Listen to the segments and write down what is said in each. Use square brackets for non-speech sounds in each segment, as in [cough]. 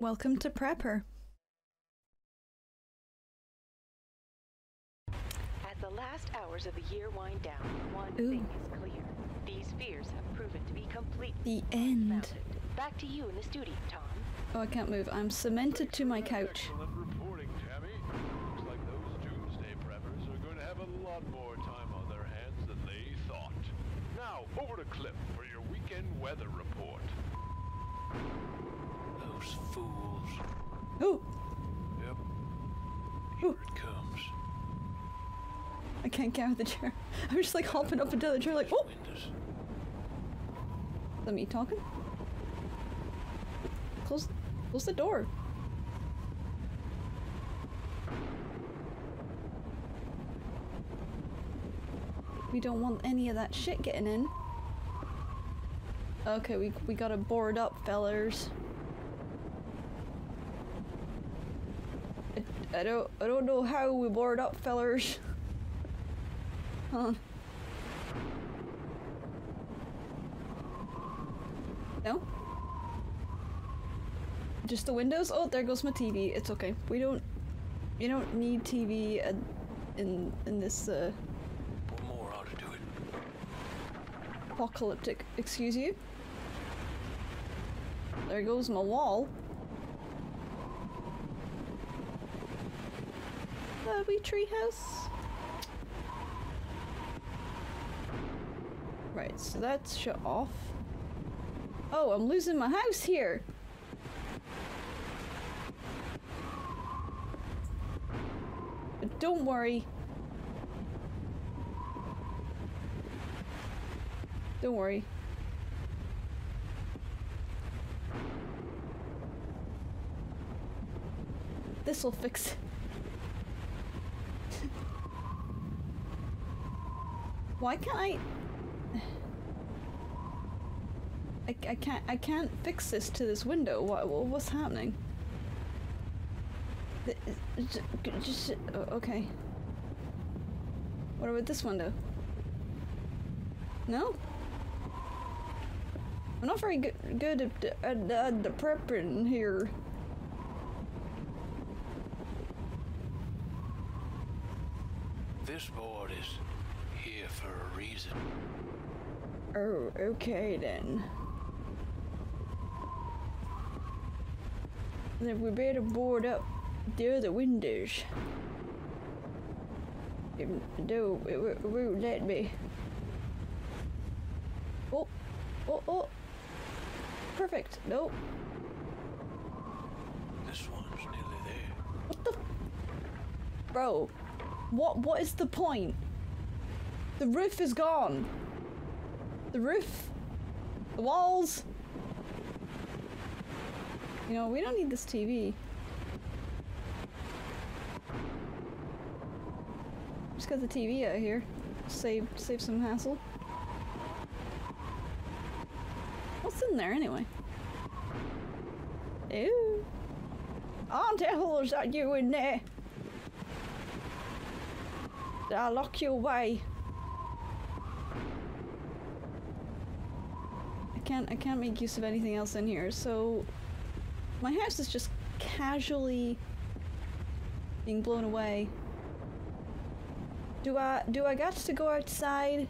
Welcome to Prepper. As the last hours of the year wind down, one Ooh. thing is clear. These fears have proven to be completely The end. founded. Back to you in the studio, Tom. Oh, I can't move. I'm cemented to my couch. Excellent reporting, Tammy. Looks like those doomsday preppers are going to have a lot more time on their hands than they thought. Now, over to Clip for your weekend weather report. Those fools. Oh, Yep. Ooh. Here it comes. I can't get out of the chair. [laughs] I'm just like hopping up into the chair, like, oh, Windows. is that me talking? Close, close the door. We don't want any of that shit getting in. Okay, we we gotta board up, fellers. I, don't I don't know how we board up, fellers. Hold on. No? Just the windows? Oh, there goes my TV. It's okay. We don't. You don't need TV in in this uh, One more ought to do it. apocalyptic. Excuse you. There goes my wall. Wee treehouse. Right, so that's shut off. Oh, I'm losing my house here. But don't worry. Don't worry. This'll fix it. Why can't I... I, I can't I can't fix this to this window. What what's happening? Just okay. What about this window? No. I'm not very good good at, at the prepping here. This board is here for a reason. Oh, okay then. Then we better board up the other windows. If no, it, won't- it won't let me. Oh, oh, oh. Perfect. Nope. This one's nearly there. What the? Bro, what? What is the point? The roof is gone. The roof, the walls. You know, we don't need this TV. Just got the TV out here. Save, save some hassle. What's in there anyway? Ew. Auntie, who's that you in there? Did I lock you away? I can't I can't make use of anything else in here, so my house is just casually being blown away. Do I do I got to go outside?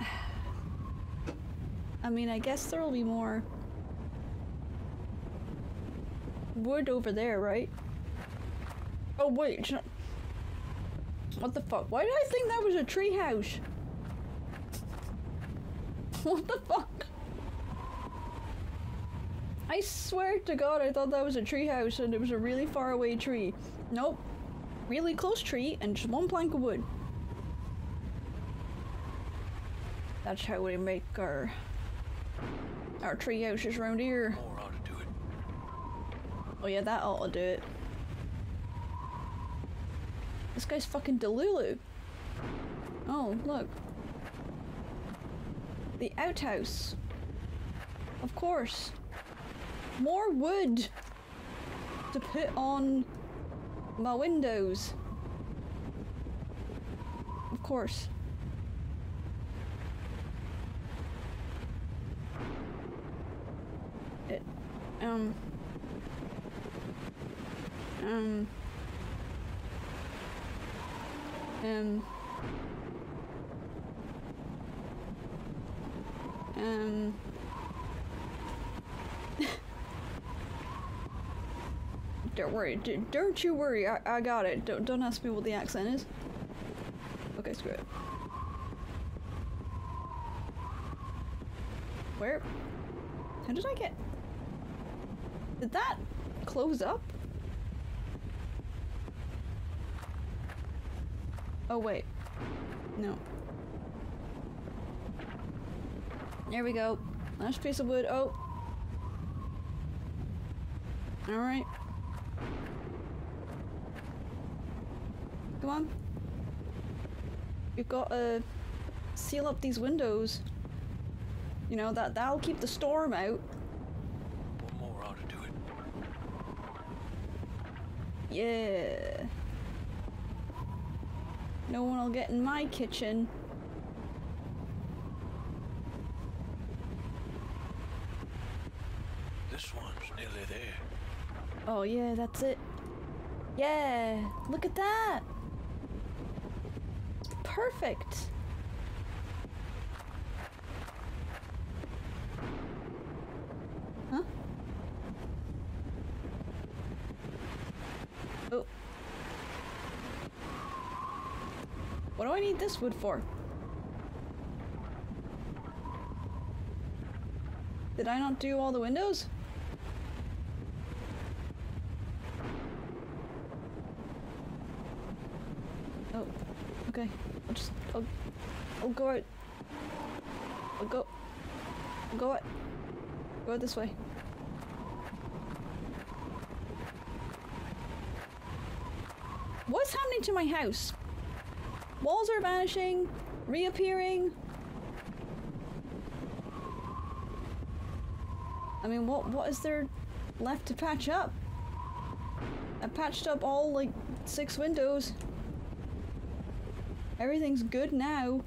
[sighs] I mean, I guess there'll be more wood over there, right? Oh wait, what the fuck? Why did I think that was a treehouse? [laughs] What the fuck? I swear to God, I thought that was a treehouse and it was a really far away tree. Nope, really close tree and just one plank of wood. That's how we make our our tree houses around here. More ought to do it. Oh yeah, that ought to do it. This guy's fucking Delulu. Oh, look. The outhouse. Of course. More wood to put on my windows. Of course. It, um, um, um, um. [laughs] Don't worry, don't you worry, I, I got it. Don't, don't ask me what the accent is. Okay, screw it. Where? How did I get? Did that close up? Oh wait. No. There we go. Last piece of wood. Oh. Alright. Come on. You've got to seal up these windows. You know, that, that'll keep the storm out. One more ought to do it. Yeah. No one will get in my kitchen. This one's nearly there. Oh yeah, that's it. Yeah, look at that. Perfect. Huh? Oh. What do I need this wood for? Did I not do all the windows? Oh, okay. I'll just, I'll, I'll go out. I'll go, I'll go out. Go out this way. What's happening to my house? Walls are vanishing, reappearing. I mean, what what is there left to patch up? I patched up all like six windows. Everything's good now.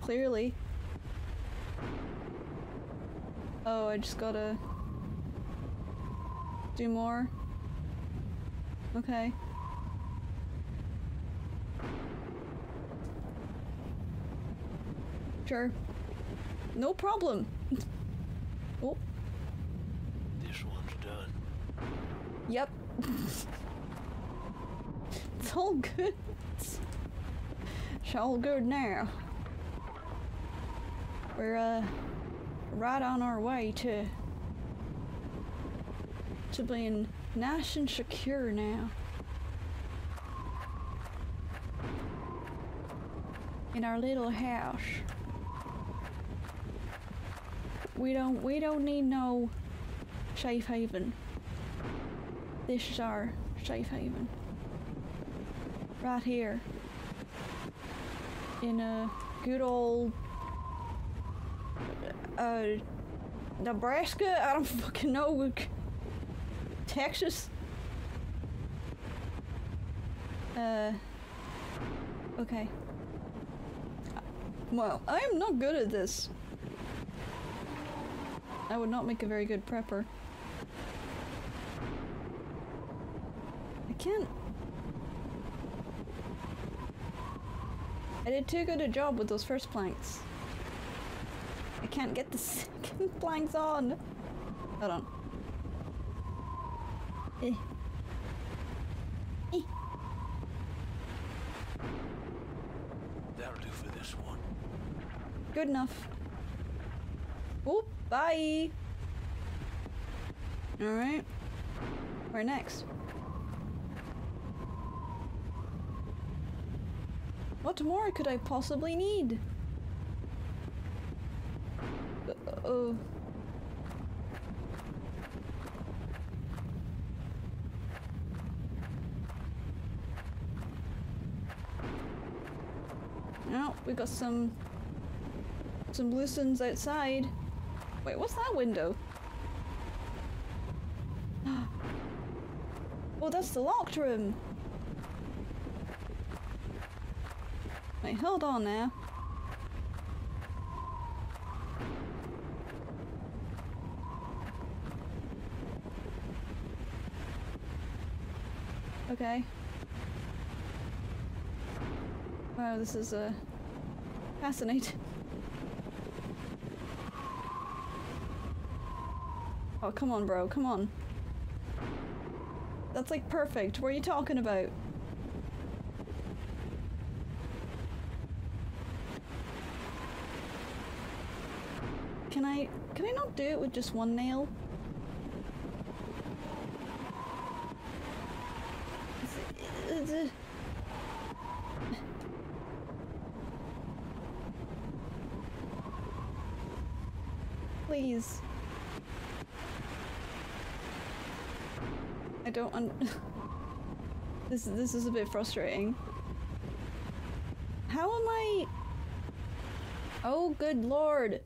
Clearly. Oh, I just gotta do more. Okay. Sure. No problem. [laughs] oh, This one's done. yep. [laughs] it's all good. It's all good now. We're uh right on our way to to being nice and secure now. In our little house. We don't we don't need no safe haven. This is our safe haven. Right here. In a good old uh Nebraska? I don't [laughs] fucking know. Texas? Uh okay. Well, I am not good at this. I would not make a very good prepper. I can't. I did too good a job with those first planks. I can't get the [laughs] second planks on. Hold on. Eh. Eh. That'll do for this one. Good enough. Oh, bye. All right. Where next? What more could I possibly need? Uh, oh. No, we got some some loose ends outside. Wait, what's that window? [gasps] Oh, that's the locked room. Wait, hold on now. Okay. Wow, this is uh, fascinating. Oh, come on, bro. Come on. That's like perfect. What are you talking about? Can I can I not do it with just one nail? Please. I don't un- [laughs] This this is a bit frustrating. How am I Oh good lord.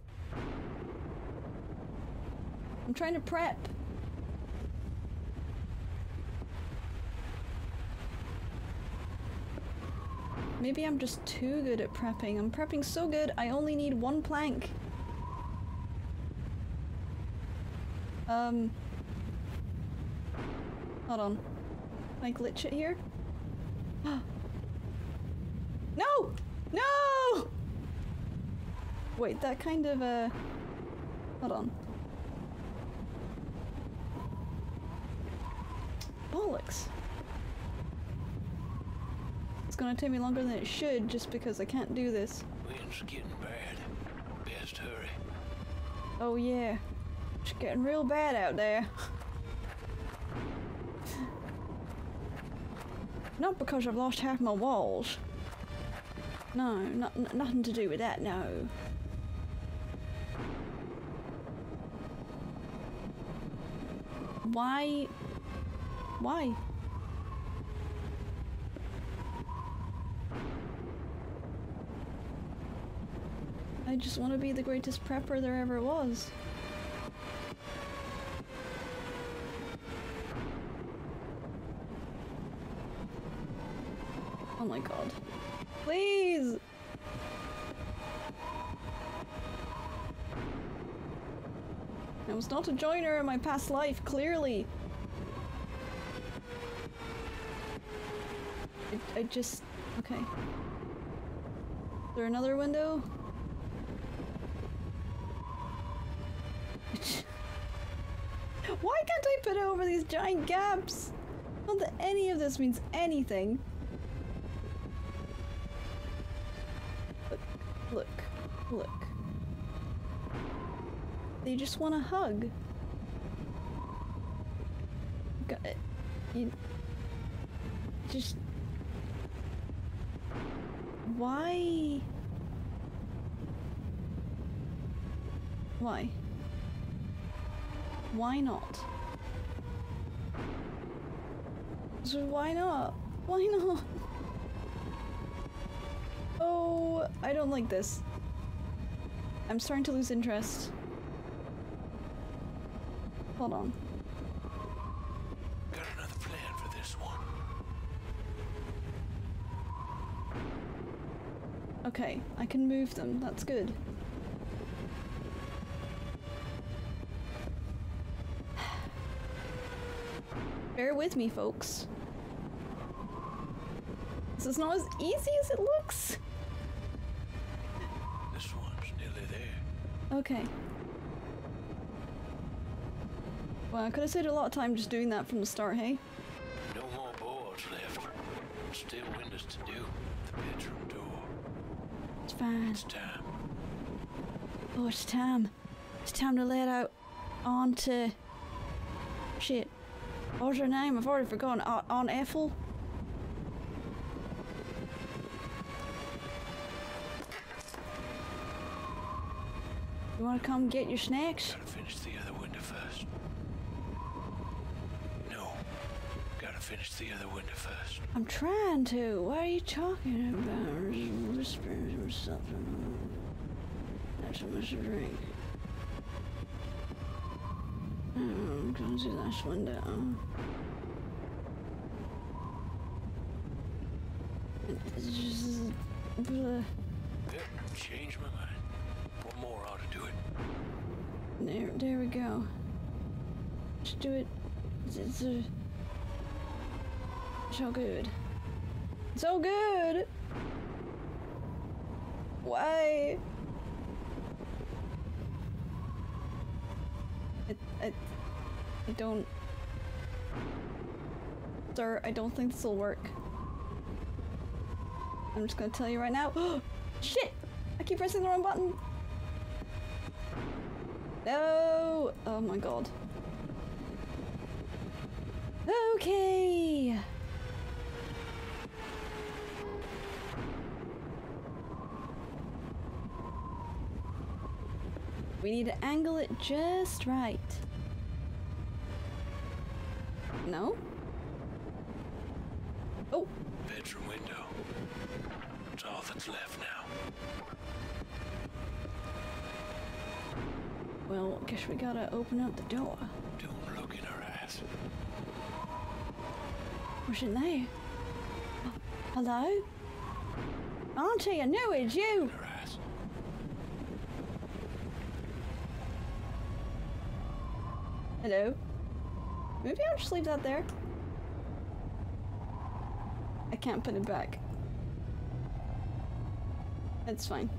I'm trying to prep. Maybe I'm just too good at prepping. I'm prepping so good, I only need one plank. Um. Hold on. Can I glitch it here? [gasps] no! No! Wait, that kind of, uh. Hold on. Bollocks. It's gonna take me longer than it should just because I can't do this. Wind's getting bad. Best hurry. Oh yeah. It's getting real bad out there. Not because I've lost half my walls. No, not, nothing to do with that, no. Why? Why? I just want to be the greatest prepper there ever was. Oh my god. Please! I was not a joiner in my past life, clearly. I, I just... Okay. Is there another window? Why can't I put it over these giant gaps? Not that any of this means anything. Look, look, look. They just want a hug. Got it. You just why? Why? Why not? So why not? Why not? Oh, I don't like this. I'm starting to lose interest. Hold on. Got another plan for this one. Okay, I can move them. That's good. [sighs] Bear with me, folks. This is not as easy as it looks. This one's nearly there. Okay. Well, I could have saved a lot of time just doing that from the start, hey? No more boards left. Still windows to do. The bedroom door. It's fine. It's time. Oh, it's time. It's time to let out onto. Shit. What was her name? I've already forgotten. Aunt Ethel? You wanna come get your snacks? Gotta finish the other window first. No. Gotta finish the other window first. I'm trying to. What are you talking about? Just whispering or something. Not too much to drink. Oh, come see that window. It's just. bleh. Yep, changed my mind. There, there we go. Just do it. It's, it's uh, a... So good. It's So good! Why? I, I, I don't... Sir, I don't think this will work. I'm just gonna tell you right now. [gasps] Shit! I keep pressing the wrong button! No! Oh my god. Okay! We need to angle it just right. No? Oh, well, guess we gotta open up the door. Don't look in her ass. What's in there? Hello? Auntie, I knew it's you! Her ass. Hello? Maybe I'll just leave that there. I can't put it back. That's fine.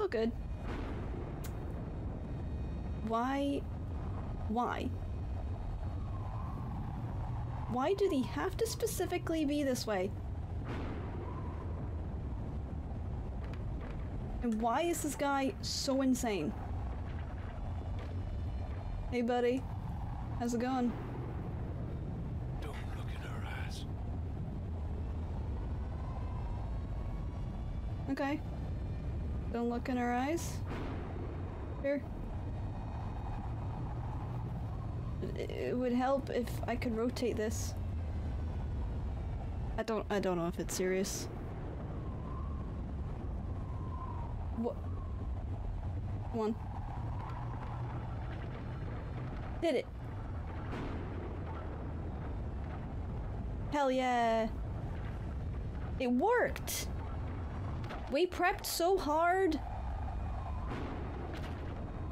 Oh, good. Why? Why? Why do they have to specifically be this way? And why is this guy so insane? Hey, buddy. How's it going? Don't look in her ass. Okay. Don't look in her eyes. Here. It- would help if I could rotate this. I don't I don't know if it's serious. What? one. Did it. Hell yeah. It worked. We prepped so hard.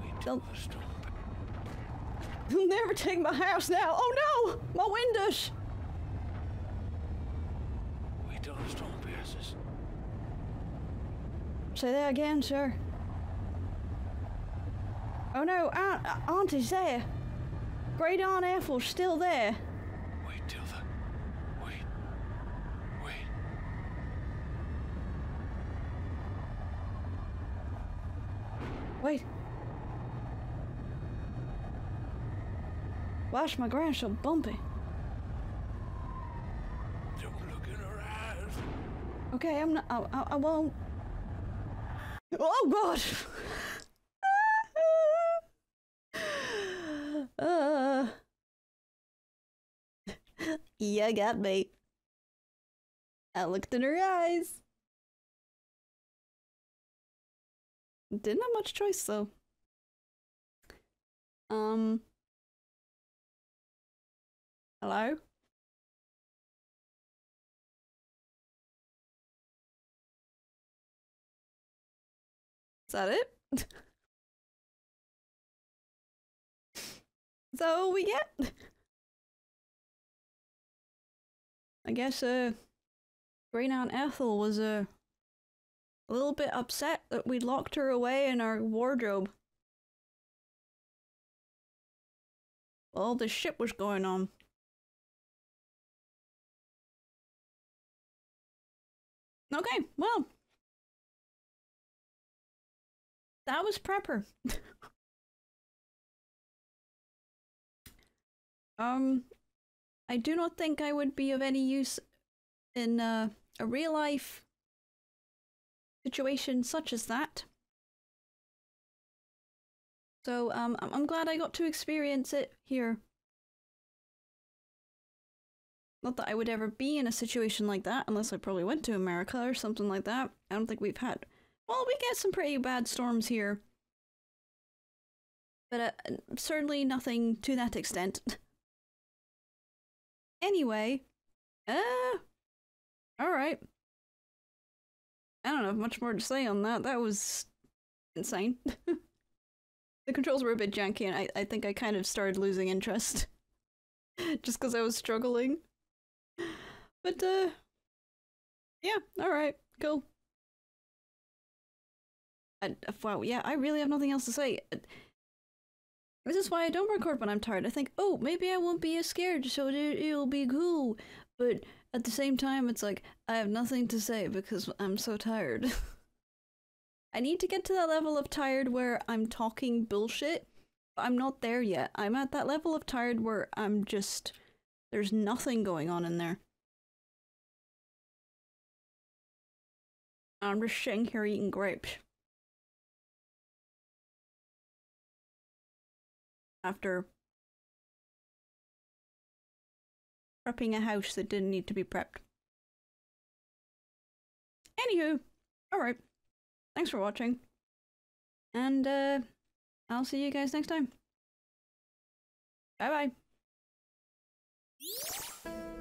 Wait Don't- till the storm. You'll never take my house now. Oh no! My windows! Wait till the storm passes. Say that again, sir. Oh no, Aunt, Auntie's there. Great Aunt Ethel's still there. Wait till the. Wait. Wait. Wait. Why's my ground so bumpy? Don't look in her eyes. Okay, I'm not. I, I, I won't. Oh God! [laughs] uh, you got me. I looked in her eyes. Didn't have much choice though. Um. Hello? Is that it? Is that all we get? I guess, uh, Great Aunt Ethel was, uh, a little bit upset that we locked her away in our wardrobe. All this shit was going on. Okay, well. That was Prepper. [laughs] um, I do not think I would be of any use in uh, a real life situation such as that. So, um, I'm, I'm glad I got to experience it here. Not that I would ever be in a situation like that, unless I probably went to America or something like that. I don't think we've had. Well, we get some pretty bad storms here. But uh, certainly nothing to that extent. [laughs] anyway, uh, alright. I don't have much more to say on that. That was insane. [laughs] the controls were a bit janky, and I, I think I kind of started losing interest. [laughs] just because I was struggling. But uh, yeah, all right, cool. And, uh, wow, yeah, I really have nothing else to say. Uh, This is why I don't record when I'm tired. I think, oh, maybe I won't be as scared, so it, it'll be cool. But at the same time, it's like I have nothing to say because I'm so tired. [laughs] I need to get to that level of tired where I'm talking bullshit. I'm not there yet. I'm at that level of tired where I'm just there's nothing going on in there. I'm just sitting here eating grapes. After prepping a house that didn't need to be prepped. Anywho, alright. Thanks for watching. And uh, I'll see you guys next time. Bye bye.